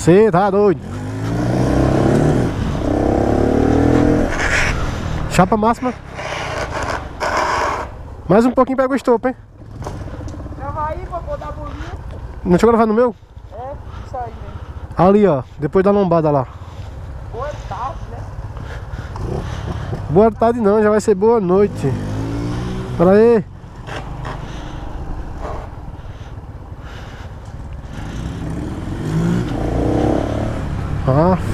Você tá doido. Chapa máxima. Mais um pouquinho pega o estopo, hein? Grava aí pra botar a bolinha. Não chegou a gravar no meu? É, isso aí mesmo. Ali, ó. Depois da lombada lá. Boa tarde, né? Boa tarde não, já vai ser boa noite. Pera aí.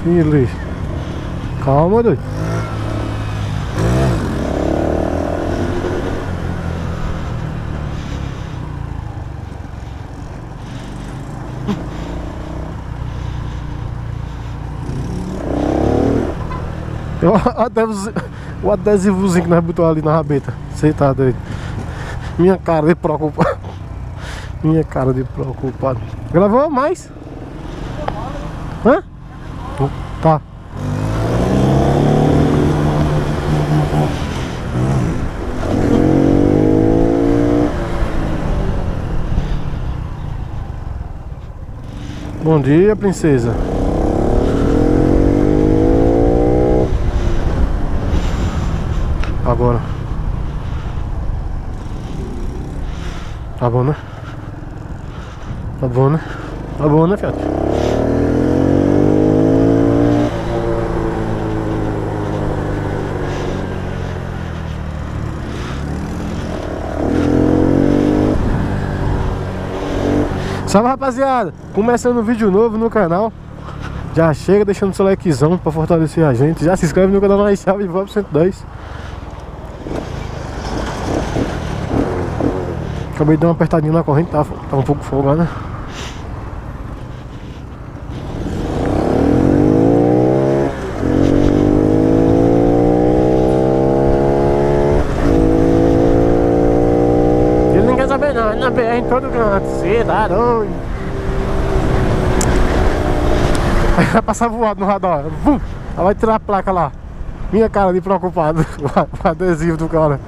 Ah, filho. Calma, doido. O adesivo- o adesivozinho que nós botou ali na rabeta. Você tá doido. Minha cara de preocupado. Minha cara de preocupado. Gravou mais? Hã? Bom dia, princesa. Agora. Tá bom, né? Tá bom, né? Tá bom, né, Fiat? Salve rapaziada, começando um vídeo novo no canal. Já chega deixando seu likezão pra fortalecer a gente. Já se inscreve no canal mais chave e pro 110 Acabei de dar uma apertadinha na corrente, tá, tá um pouco folgada né? Ele não quer saber não, é na BR em todo Aí vai passar voado no radar, vum, aí vai tirar a placa lá. Minha cara de preocupado, o adesivo do cara.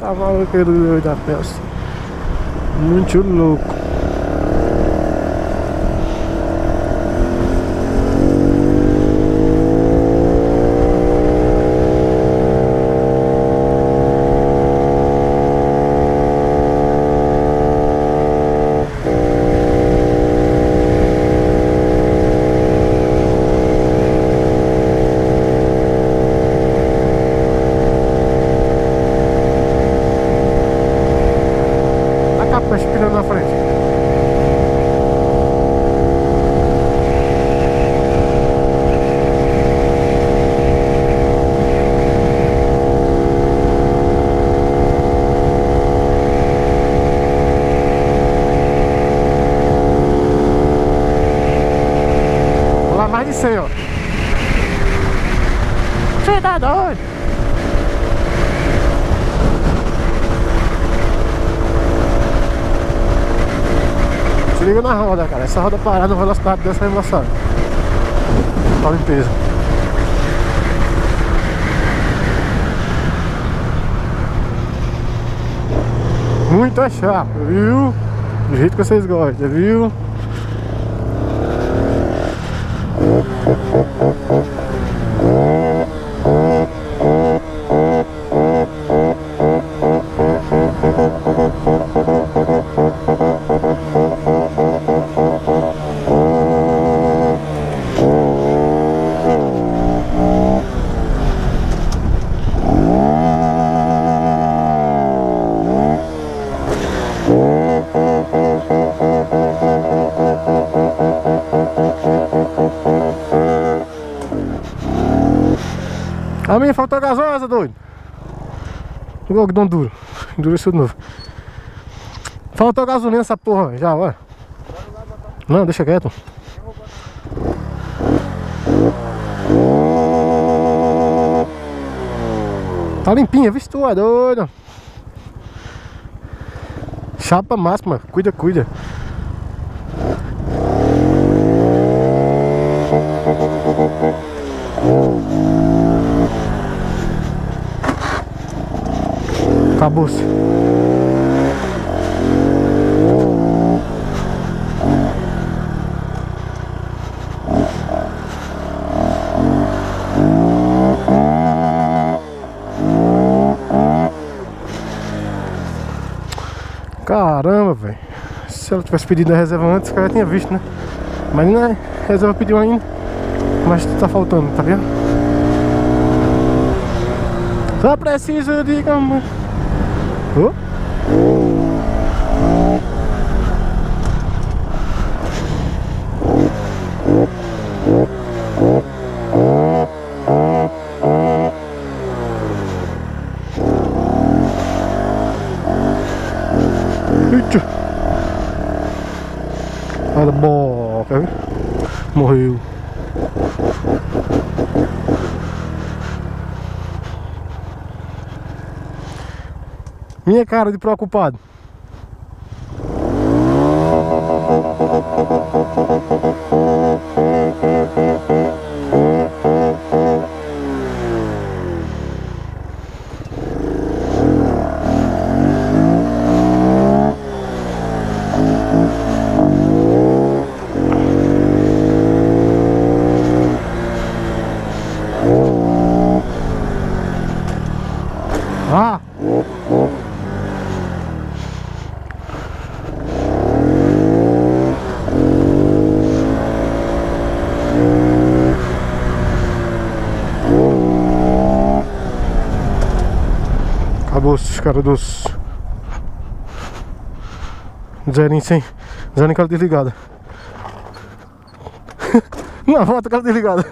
Tá maluco da peça Muito louco A capa espinando na frente Vou lá mais de 100, ó Tá doido? Se liga na roda, cara. Essa roda parada na velocidade dessa é embaçada. Pra limpeza. Muito chapa, viu? Do jeito que vocês gostam, viu? A minha faltou gasosa, doido. O algodão duro. Endureceu de novo. Faltou gasolina essa porra, já, olha. Não, deixa quieto. Tá limpinha, viu? Tu é doido. Chapa máxima, cuida, cuida. Fabucio. Caramba, velho. Se ela tivesse pedido a reserva antes, o cara tinha visto, né? Mas não é. Reserva pediu ainda. Mas tá faltando, tá vendo? Só preciso de uma Oh. Eita. Olha a boca, viu? Minha cara de preocupado. Ah! Acabou os caras dos. Zerinho sem. Zerinho ela desligada. Na volta ela desligada.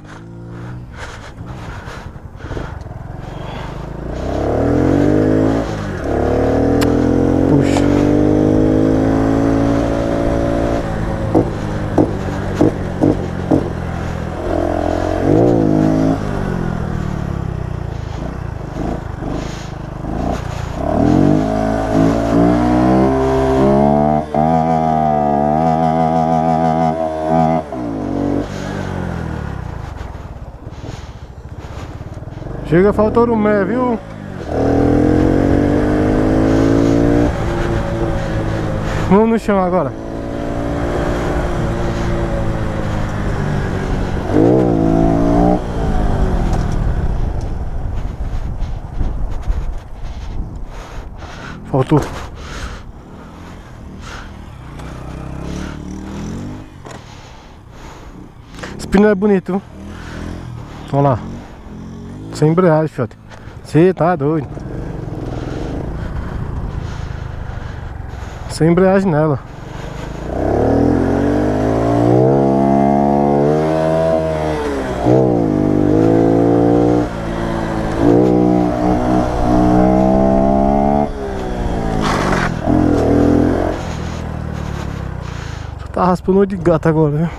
Chega, faltou o mé, viu? Vamos no chão agora. Faltou. Esse pneu é bonito? Olha lá. Sem embreagem, filhote. Você tá doido. Sem embreagem nela. Tá raspando de gato agora, né?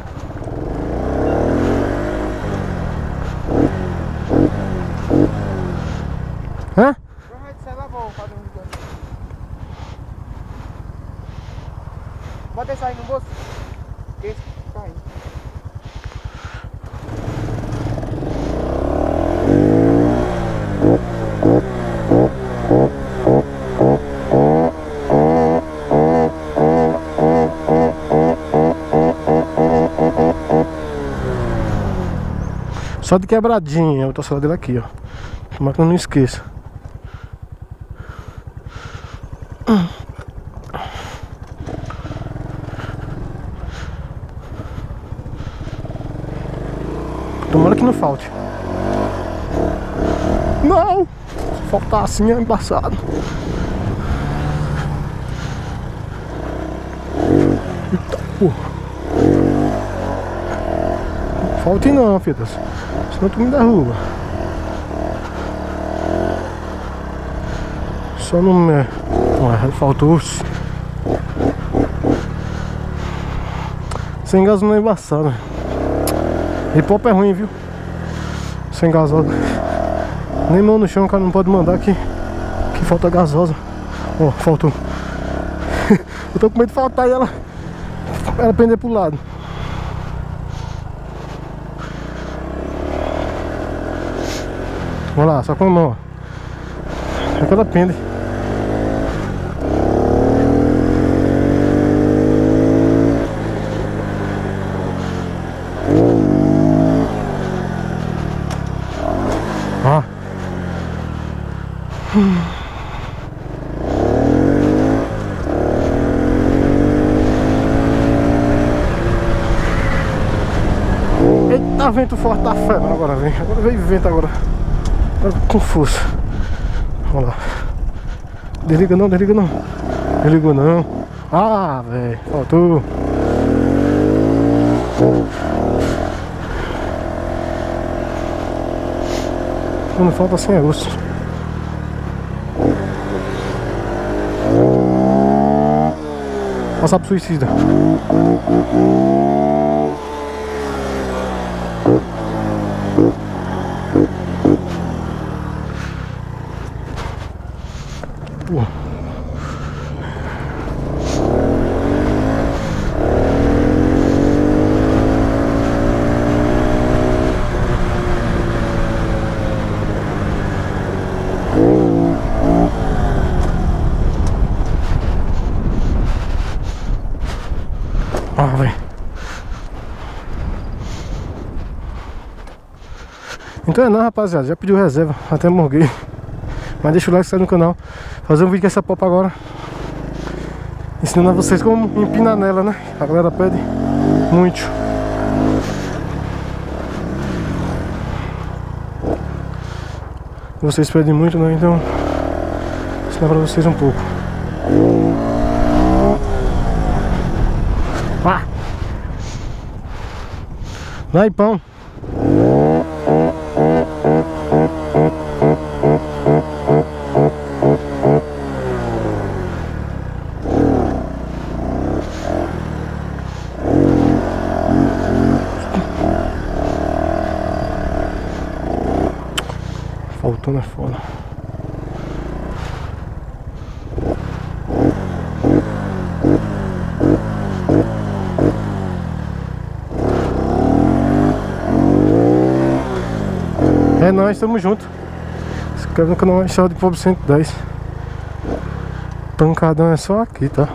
Hã? Vai de lá, vou fazer um gigante. Bota isso aí no bolso. Esse tá aí. Só de quebradinha, tô só dele aqui, ó. Tomara que eu não esqueça. Tomara que não falte. Não! Se faltar assim é embaçado. Eita porra. Falte não, filhas. Senão tu me derruba. Só não me. Ué, faltou. Sem gasolina é embaçado. E pop é ruim, viu? Sem gasosa. Nem mão no chão, o cara não pode mandar que, que falta gasosa. Ó, faltou. Eu tô com medo de faltar e ela. Ela pender pro lado. Vamos lá, só com a mão, ó. É que ela pende. Ó. vento forte da fé. Agora vem. Agora veio vento agora. Força. Vamos lá. Desliga não, desliga não. Desligou não. Ah, velho. Faltou. Quando falta sem é osso. Passar pro suicida. Então é não, rapaziada. Já pediu reserva. Até morguei. Mas deixa o like, inscreve no canal. Fazer um vídeo com essa popa agora. Ensinando a vocês como empinar nela, né? A galera pede muito. Vocês pedem muito, né? Então, ensinar pra vocês um pouco. Pá! Vai, pão! Faltando é foda. É nóis, tamo junto. Se inscreve no canal Marcelo de Pobre 110. Pancadão é só aqui, tá?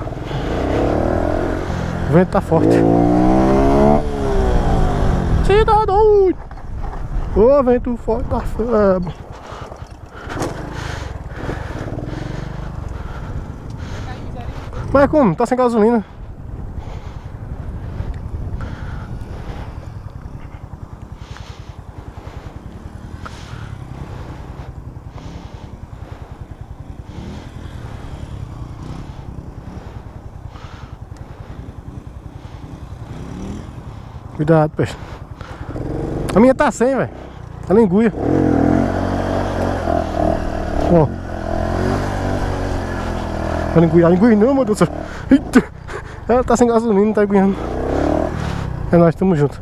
O vento tá forte. Cidadão! Ô vento forte da febre. Mas como? Tá sem gasolina. Cuidado, peixe. A minha tá sem, velho. Ela enguia. Ó. Ela enguia. Ela enguia não, meu Deus do céu. Eita. Ela tá sem gasolina, não tá enguiando. É nóis, tamo junto.